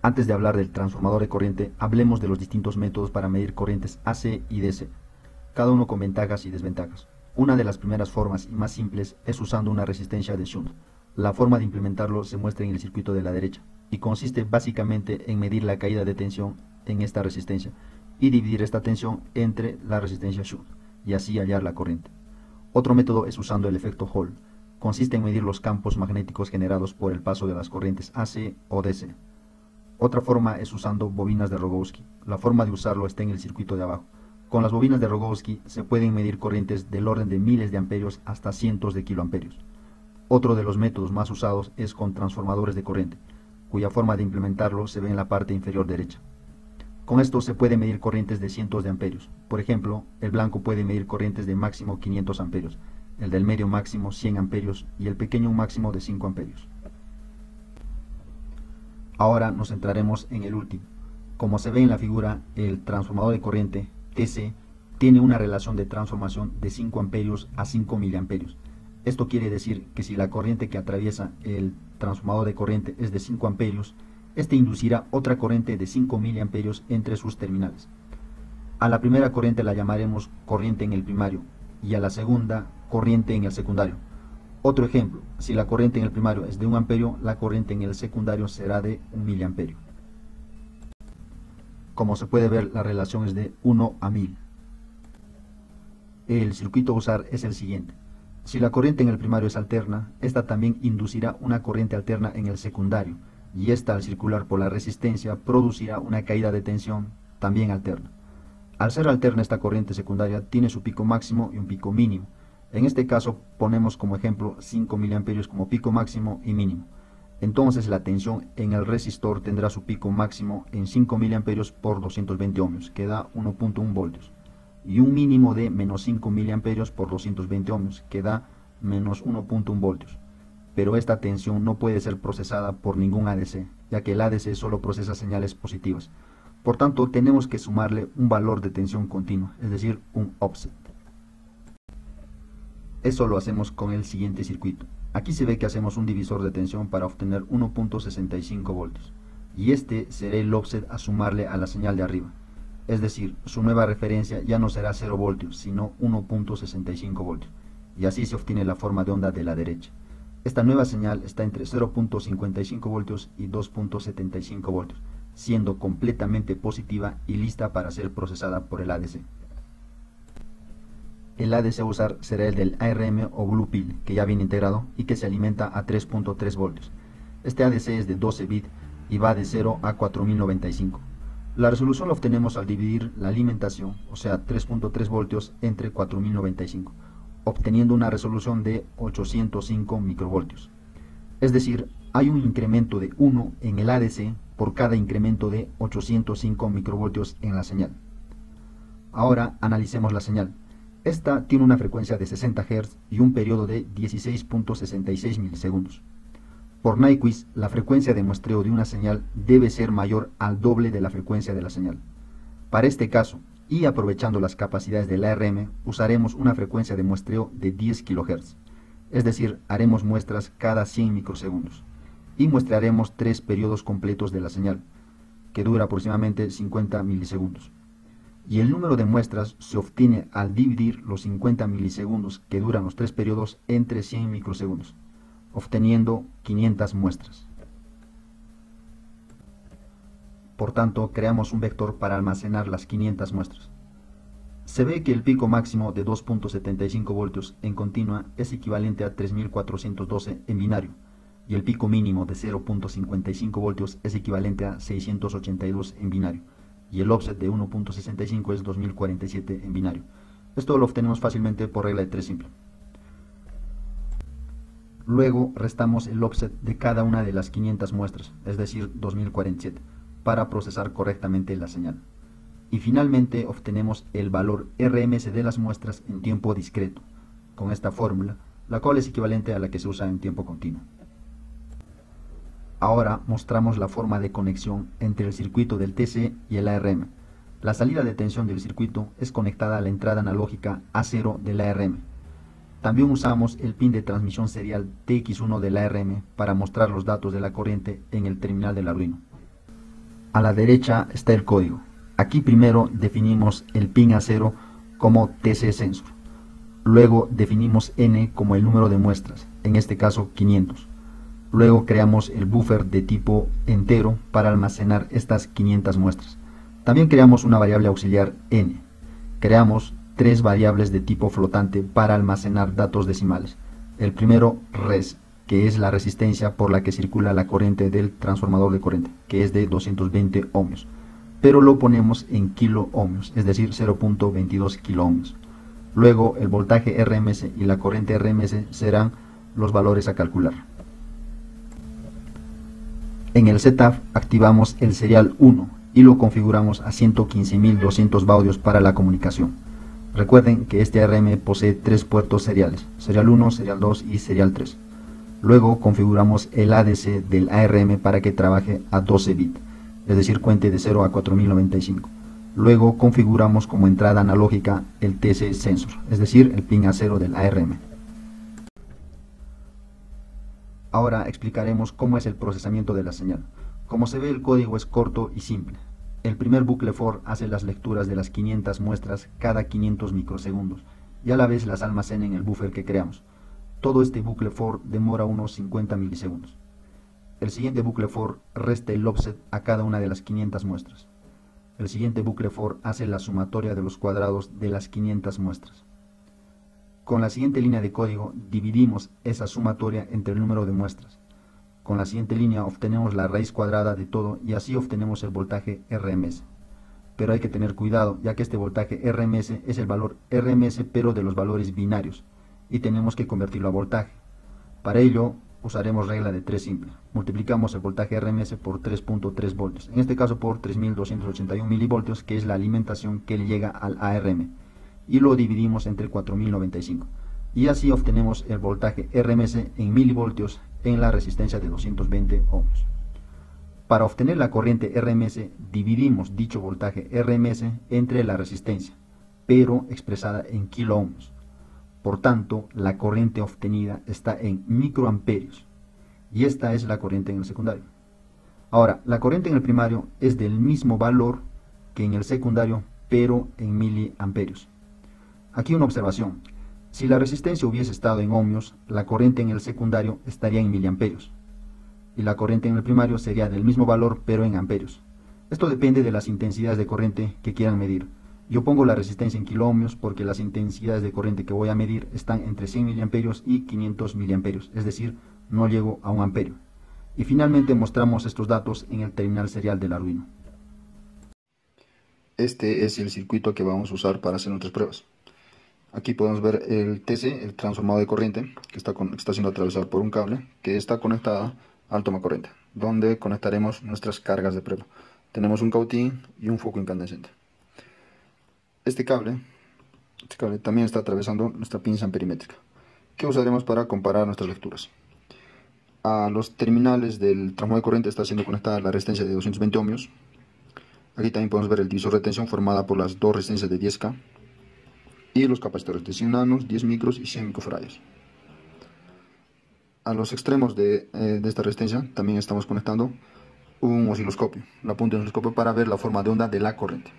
Antes de hablar del transformador de corriente, hablemos de los distintos métodos para medir corrientes AC y DC, cada uno con ventajas y desventajas. Una de las primeras formas y más simples es usando una resistencia de shunt. La forma de implementarlo se muestra en el circuito de la derecha y consiste básicamente en medir la caída de tensión en esta resistencia y dividir esta tensión entre la resistencia shunt y así hallar la corriente. Otro método es usando el efecto Hall. Consiste en medir los campos magnéticos generados por el paso de las corrientes AC o DC. Otra forma es usando bobinas de Rogowski. La forma de usarlo está en el circuito de abajo. Con las bobinas de Rogowski se pueden medir corrientes del orden de miles de amperios hasta cientos de kiloamperios. Otro de los métodos más usados es con transformadores de corriente, cuya forma de implementarlo se ve en la parte inferior derecha. Con esto se puede medir corrientes de cientos de amperios. Por ejemplo, el blanco puede medir corrientes de máximo 500 amperios, el del medio máximo 100 amperios y el pequeño máximo de 5 amperios. Ahora nos centraremos en el último. Como se ve en la figura, el transformador de corriente TC tiene una relación de transformación de 5 amperios a 5 miliamperios. Esto quiere decir que si la corriente que atraviesa el transformador de corriente es de 5 amperios, este inducirá otra corriente de 5 miliamperios entre sus terminales. A la primera corriente la llamaremos corriente en el primario y a la segunda corriente en el secundario. Otro ejemplo, si la corriente en el primario es de 1 amperio, la corriente en el secundario será de 1 miliamperio. Como se puede ver, la relación es de 1 a 1000. El circuito a usar es el siguiente. Si la corriente en el primario es alterna, esta también inducirá una corriente alterna en el secundario, y esta al circular por la resistencia producirá una caída de tensión también alterna. Al ser alterna esta corriente secundaria tiene su pico máximo y un pico mínimo. En este caso ponemos como ejemplo 5 mA como pico máximo y mínimo. Entonces la tensión en el resistor tendrá su pico máximo en 5 mA por 220 ohmios, que da 1.1 voltios, y un mínimo de menos 5 mA por 220 ohmios, que da menos 1.1 voltios pero esta tensión no puede ser procesada por ningún ADC, ya que el ADC solo procesa señales positivas. Por tanto, tenemos que sumarle un valor de tensión continua, es decir, un offset. Eso lo hacemos con el siguiente circuito. Aquí se ve que hacemos un divisor de tensión para obtener 1.65 voltios, y este será el offset a sumarle a la señal de arriba. Es decir, su nueva referencia ya no será 0 voltios, sino 1.65 voltios, y así se obtiene la forma de onda de la derecha. Esta nueva señal está entre 0.55 voltios y 2.75 voltios, siendo completamente positiva y lista para ser procesada por el ADC. El ADC a usar será el del ARM o Blue Pill, que ya viene integrado y que se alimenta a 3.3 voltios. Este ADC es de 12 bits y va de 0 a 4095. La resolución la obtenemos al dividir la alimentación, o sea 3.3 voltios, entre 4095 obteniendo una resolución de 805 microvoltios. Es decir, hay un incremento de 1 en el ADC por cada incremento de 805 microvoltios en la señal. Ahora analicemos la señal. Esta tiene una frecuencia de 60 Hz y un periodo de 16.66 milisegundos. Por Nyquist, la frecuencia de muestreo de una señal debe ser mayor al doble de la frecuencia de la señal. Para este caso, y aprovechando las capacidades del ARM, usaremos una frecuencia de muestreo de 10 kHz, es decir, haremos muestras cada 100 microsegundos, y muestrearemos tres periodos completos de la señal, que dura aproximadamente 50 milisegundos. Y el número de muestras se obtiene al dividir los 50 milisegundos que duran los tres periodos entre 100 microsegundos, obteniendo 500 muestras. Por tanto, creamos un vector para almacenar las 500 muestras. Se ve que el pico máximo de 2.75 voltios en continua es equivalente a 3412 en binario, y el pico mínimo de 0.55 voltios es equivalente a 682 en binario, y el offset de 1.65 es 2047 en binario. Esto lo obtenemos fácilmente por regla de 3 simple. Luego restamos el offset de cada una de las 500 muestras, es decir, 2047 para procesar correctamente la señal. Y finalmente obtenemos el valor RMS de las muestras en tiempo discreto, con esta fórmula, la cual es equivalente a la que se usa en tiempo continuo. Ahora mostramos la forma de conexión entre el circuito del TC y el ARM. La salida de tensión del circuito es conectada a la entrada analógica A0 del ARM. También usamos el pin de transmisión serial TX1 del ARM para mostrar los datos de la corriente en el terminal del Arduino. A la derecha está el código. Aquí primero definimos el pin A0 como TC sensor. Luego definimos N como el número de muestras, en este caso 500. Luego creamos el buffer de tipo entero para almacenar estas 500 muestras. También creamos una variable auxiliar n. Creamos tres variables de tipo flotante para almacenar datos decimales. El primero res, que es la resistencia por la que circula la corriente del transformador de corriente, que es de 220 ohmios. Pero lo ponemos en kilo ohmios, es decir, 0.22 kilo ohmios. Luego el voltaje RMS y la corriente RMS serán los valores a calcular. En el setup activamos el serial 1 y lo configuramos a 115.200 baudios para la comunicación. Recuerden que este ARM posee tres puertos seriales, serial 1, serial 2 y serial 3. Luego configuramos el ADC del ARM para que trabaje a 12 bits, es decir, cuente de 0 a 4095. Luego configuramos como entrada analógica el TC sensor, es decir, el pin A0 del ARM. Ahora explicaremos cómo es el procesamiento de la señal. Como se ve el código es corto y simple. El primer bucle for hace las lecturas de las 500 muestras cada 500 microsegundos y a la vez las almacena en el buffer que creamos. Todo este bucle for demora unos 50 milisegundos. El siguiente bucle for resta el offset a cada una de las 500 muestras. El siguiente bucle for hace la sumatoria de los cuadrados de las 500 muestras. Con la siguiente línea de código dividimos esa sumatoria entre el número de muestras. Con la siguiente línea obtenemos la raíz cuadrada de todo y así obtenemos el voltaje RMS. Pero hay que tener cuidado ya que este voltaje RMS es el valor RMS pero de los valores binarios y tenemos que convertirlo a voltaje. Para ello usaremos regla de 3 simple. Multiplicamos el voltaje RMS por 3.3 voltios, en este caso por 3281 milivoltios que es la alimentación que le llega al ARM y lo dividimos entre 4095 y así obtenemos el voltaje RMS en milivoltios en la resistencia de 220 ohms. Para obtener la corriente RMS dividimos dicho voltaje RMS entre la resistencia, pero expresada en kilo ohms. Por tanto, la corriente obtenida está en microamperios y esta es la corriente en el secundario. Ahora, la corriente en el primario es del mismo valor que en el secundario, pero en miliamperios. Aquí una observación. Si la resistencia hubiese estado en ohmios, la corriente en el secundario estaría en miliamperios. Y la corriente en el primario sería del mismo valor, pero en amperios. Esto depende de las intensidades de corriente que quieran medir. Yo pongo la resistencia en kiloohmios porque las intensidades de corriente que voy a medir están entre 100 miliamperios y 500 miliamperios, es decir, no llego a un amperio. Y finalmente mostramos estos datos en el terminal serial del Arduino. Este es el circuito que vamos a usar para hacer nuestras pruebas. Aquí podemos ver el TC, el transformador de corriente, que está, está siendo atravesado por un cable, que está conectada al toma corriente, donde conectaremos nuestras cargas de prueba. Tenemos un cautín y un foco incandescente. Este cable, este cable también está atravesando nuestra pinza perimétrica, que usaremos para comparar nuestras lecturas. A los terminales del transformador de corriente está siendo conectada la resistencia de 220 ohmios. Aquí también podemos ver el divisor de tensión formada por las dos resistencias de 10K y los capacitores de 100 nanos, 10 micros y 100 microfarads. A los extremos de, eh, de, esta resistencia también estamos conectando un osciloscopio, la punta del osciloscopio para ver la forma de onda de la corriente.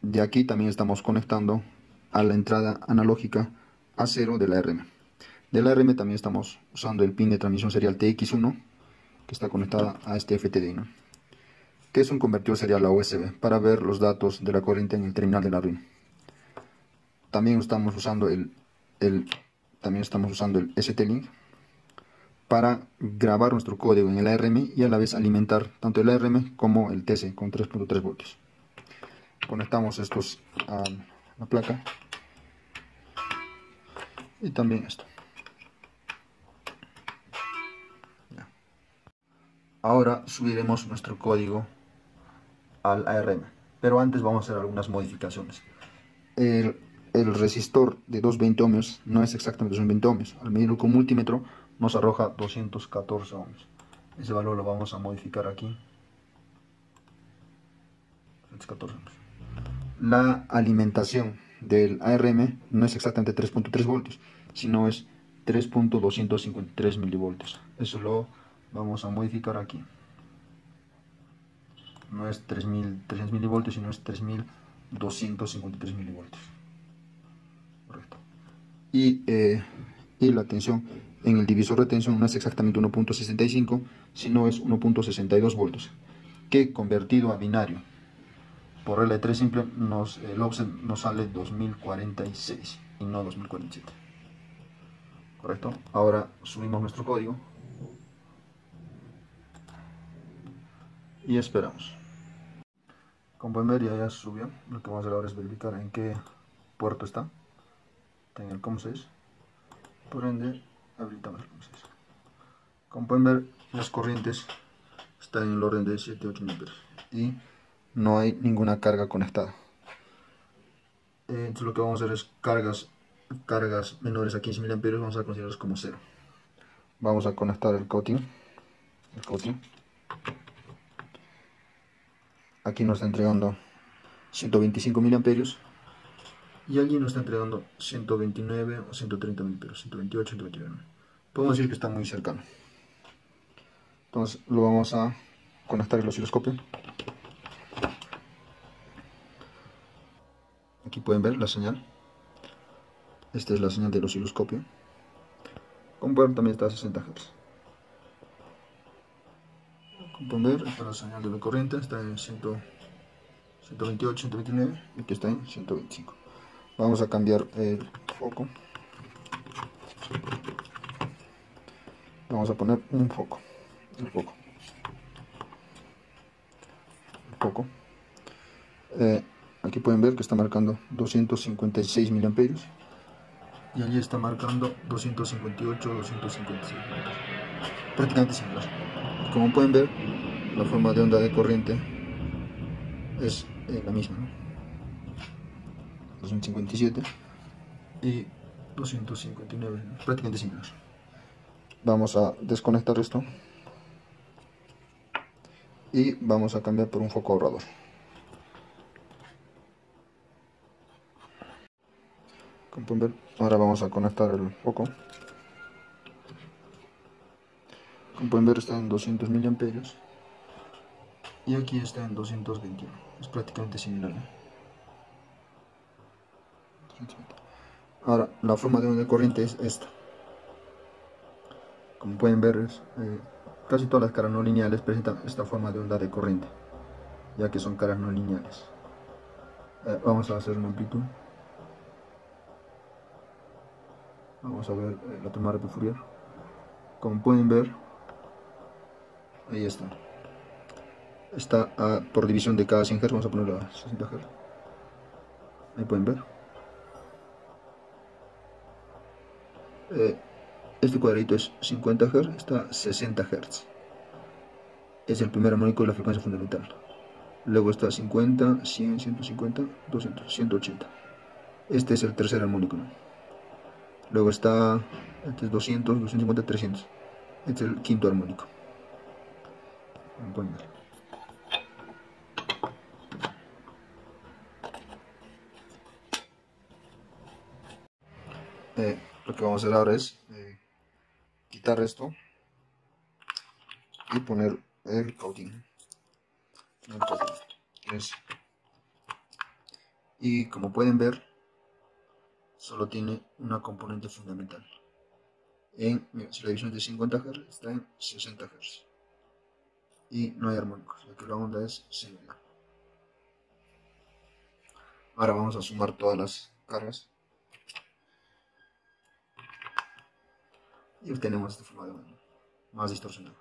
De aquí también estamos conectando a la entrada analógica A0 de la RM. De la RM también estamos usando el pin de transmisión serial TX1 que está conectada a este FTD, que es un convertidor serial a USB para ver los datos de la corriente en el terminal del Arduino también estamos usando el, también estamos usando el ST-Link para grabar nuestro código en el ARM y a la vez alimentar tanto el ARM como el TC con 3.3 voltios. Conectamos estos a la placa y también esto. Ahora subiremos nuestro código al ARM, pero antes vamos a hacer algunas modificaciones. El, el resistor de 220 ohmios no es exactamente 220 ohmios. Al medirlo con multímetro nos arroja 214 ohmios. Ese valor lo vamos a modificar aquí. 214 ohmios. La alimentación del ARM no es exactamente 3.3 voltios, sino es 3.253 milivoltios. Eso lo vamos a modificar aquí. no es 3300 milivoltios, sino es 3253 milivoltios. Y, eh, y la tensión en el divisor de tensión no es exactamente 1.65, sino es 1.62 voltios, que convertido a binario por L 3 simple, nos, el offset nos sale 2046 y no 2047. ¿Correcto? Ahora subimos nuestro código y esperamos. Como pueden ver ya, ya subió. Lo que vamos a hacer ahora es verificar en qué puerto está. En el COM6. Por ende, habilitamos el COM6. Como pueden ver, las corrientes están en el orden de 7-8 amperes. Y no hay ninguna carga conectada. Eh, entonces lo que vamos a hacer es cargas, cargas menores a 15 mA vamos a considerarlas como cero. Vamos a conectar el coating. El coating. Aquí nos está entregando 125 mA y allí nos está entregando 129 o 130 mA, 128, 129. Podemos decir que está muy cercano. Entonces lo vamos a conectar el osciloscopio. Aquí pueden ver la señal. Esta es la señal del osciloscopio. Como pueden también está a 60 Hz. Como pueden ver, esta es la señal de la corriente, está en 128, 129 y aquí está en 125. Vamos a cambiar el foco. Vamos a poner un foco. El foco. El foco. Eh, aquí pueden ver que está marcando 256 miliamperios y allí está marcando 258 256 prácticamente similar como pueden ver la forma de onda de corriente es eh, la misma 257 y 259 prácticamente similar vamos a desconectar esto y vamos a cambiar por un foco ahorrador. Como pueden ver ahora vamos a conectar el foco. Como pueden ver está en 200 miliamperios y aquí está en 221 es prácticamente similar ¿eh? Ahora la forma de onda de corriente es esta. Como pueden ver eh, casi todas las caras no lineales presentan esta forma de onda de corriente ya que son caras no lineales. Eh, vamos a hacer una amplitud. Vamos a ver eh, la toma de Fourier como pueden ver ahí está. Está por división de cada 100 Hz vamos a ponerlo a 60 Hz ahí pueden ver eh, este cuadrito es 50 Hz está a 60 Hz es el primer armónico de la frecuencia fundamental. Luego está 50, 100, 150, 200, 180 este es el tercer armónico Luego está este es 200, 250, 300. Este es el quinto armónico. Eh, lo que vamos a hacer ahora es eh, quitar esto y poner el coating. Y como pueden ver, solo tiene una componente fundamental. En, si la división es de 50 Hz, está en 60 Hz. Y no hay armónicos, ya que la onda es similar. Ahora vamos a sumar todas las cargas. Y obtenemos esta forma de onda, más distorsionada.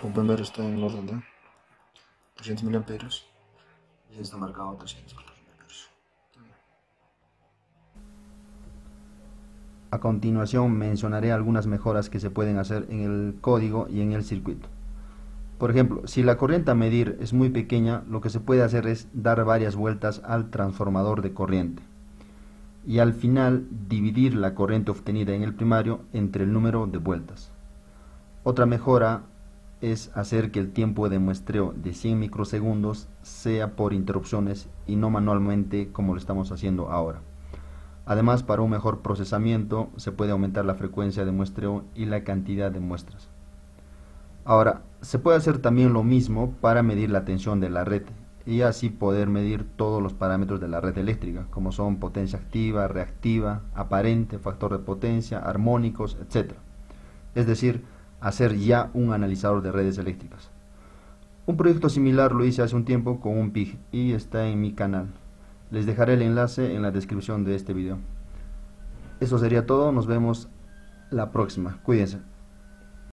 Como pueden ver está en orden de 300 mA y está marcado 300 A continuación mencionaré algunas mejoras que se pueden hacer en el código y en el circuito. Por ejemplo, si la corriente a medir es muy pequeña, lo que se puede hacer es dar varias vueltas al transformador de corriente y al final dividir la corriente obtenida en el primario entre el número de vueltas. Otra mejora es hacer que el tiempo de muestreo de 100 microsegundos sea por interrupciones y no manualmente como lo estamos haciendo ahora. Además, para un mejor procesamiento se puede aumentar la frecuencia de muestreo y la cantidad de muestras. Ahora, se puede hacer también lo mismo para medir la tensión de la red y así poder medir todos los parámetros de la red eléctrica, como son potencia activa, reactiva, aparente, factor de potencia, armónicos, etc. Es decir, hacer ya un analizador de redes eléctricas. Un proyecto similar lo hice hace un tiempo con un PIG y está en mi canal. Les dejaré el enlace en la descripción de este video. Eso sería todo, nos vemos la próxima. Cuídense.